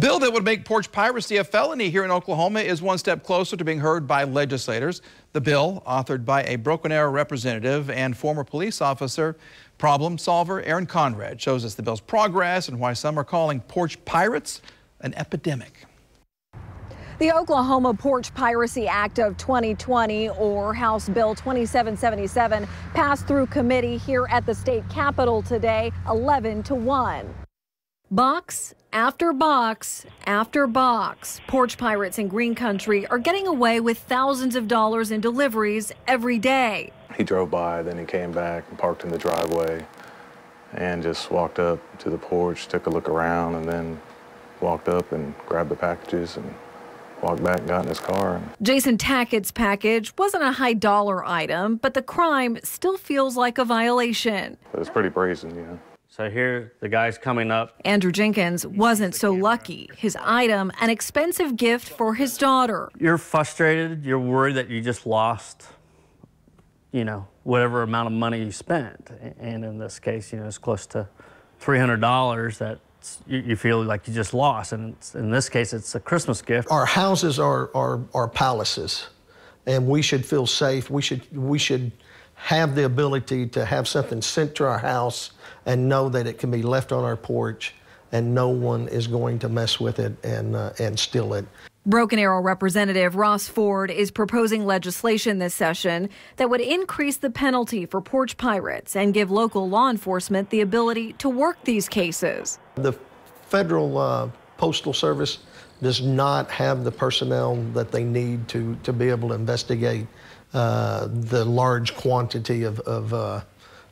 bill that would make porch piracy a felony here in Oklahoma is one step closer to being heard by legislators. The bill, authored by a Broken Arrow representative and former police officer, problem solver Aaron Conrad, shows us the bill's progress and why some are calling porch pirates an epidemic. The Oklahoma Porch Piracy Act of 2020, or House Bill 2777, passed through committee here at the state capitol today, 11 to 1. Box after box after box, porch pirates in Green Country are getting away with thousands of dollars in deliveries every day. He drove by, then he came back and parked in the driveway and just walked up to the porch, took a look around, and then walked up and grabbed the packages and walked back and got in his car. Jason Tackett's package wasn't a high dollar item, but the crime still feels like a violation. It was pretty brazen, you know. So here the guy's coming up. Andrew Jenkins wasn't so lucky. His item, an expensive gift for his daughter. You're frustrated. You're worried that you just lost, you know, whatever amount of money you spent. And in this case, you know, it's close to $300 that you, feel like you just lost. And in this case, it's a Christmas gift. Our houses are, are, are palaces, and we should feel safe. We should, we should have the ability to have something sent to our house and know that it can be left on our porch and no one is going to mess with it and, uh, and steal it. Broken Arrow Representative Ross Ford is proposing legislation this session that would increase the penalty for porch pirates and give local law enforcement the ability to work these cases. The Federal uh, Postal Service does not have the personnel that they need to, to be able to investigate the large quantity of, of uh,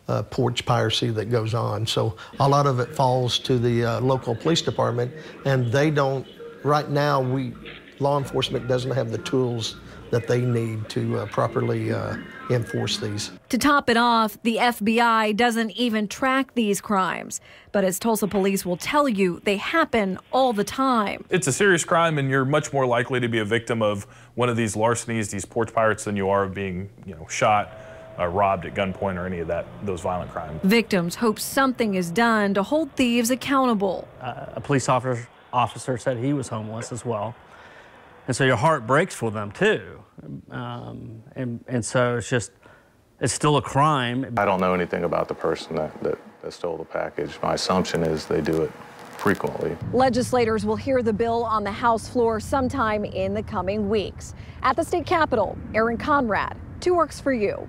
uh, porch piracy that goes on. So a lot of it falls to the uh, local police department, and they don't. Right now, we law enforcement doesn't have the tools that they need to uh, properly uh, enforce these. To top it off, the FBI doesn't even track these crimes. But as Tulsa police will tell you, they happen all the time. It's a serious crime, and you're much more likely to be a victim of one of these larcenies, these porch pirates, than you are of being, you know, shot. Uh, robbed at gunpoint or any of that those violent crimes. Victims hope something is done to hold thieves accountable. Uh, a police officer officer said he was homeless as well. And so your heart breaks for them too. Um, and, and so it's just, it's still a crime. I don't know anything about the person that, that, that stole the package. My assumption is they do it frequently. Legislators will hear the bill on the House floor sometime in the coming weeks. At the state capitol, Aaron Conrad, Two Works for You.